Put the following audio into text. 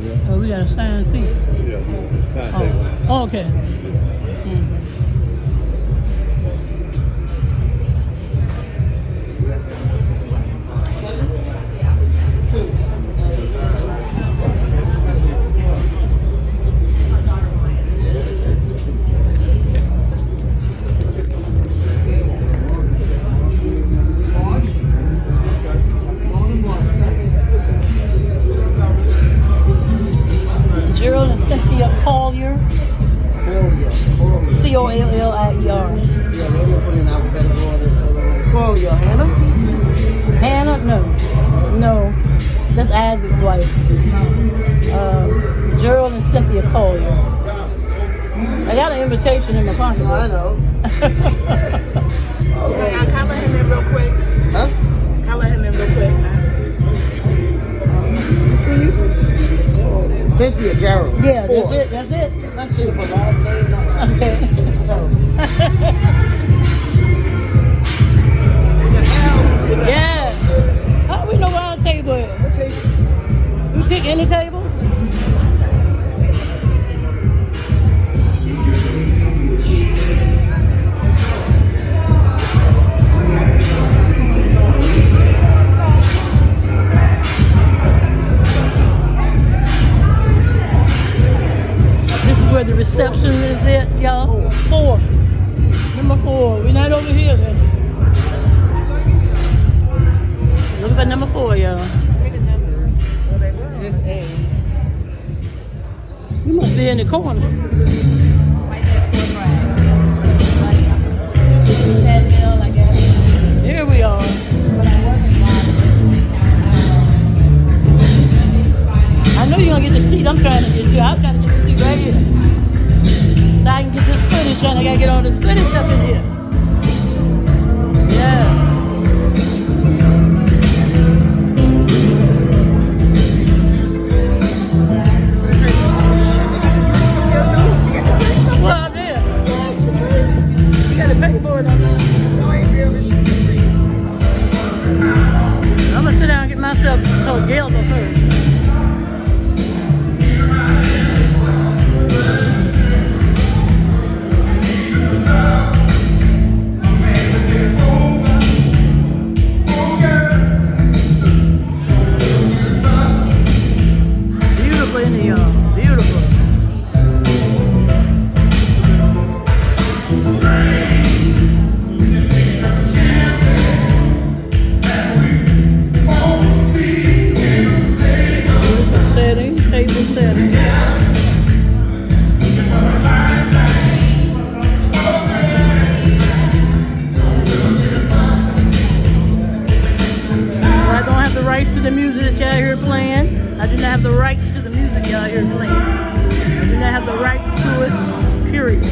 Yeah. Oh, we got assigned seats. Yeah. Oh, oh okay. Mhm. Gerald and Cynthia Collier, C O L L I E R. Yeah, they didn't put in alphabetical order, so they're like, call your Hannah. Hannah, no, no, that's Isaac's wife. Uh, Gerald and Cynthia Collier. I got an invitation in my pocket. I know. Cynthia Gerald. Yeah, that's Four. it. That's it. That's Shit, it. for last name. Okay. Reception is it, y'all. Four. Number four. We're not over here then. Look at number four, y'all. You must be in the corner. And I gotta get all this footage up in here. Yeah. Well, I did. Rights to the music that y'all hear playing. I do not have the rights to the music y'all hear playing. I do not have the rights to it, period.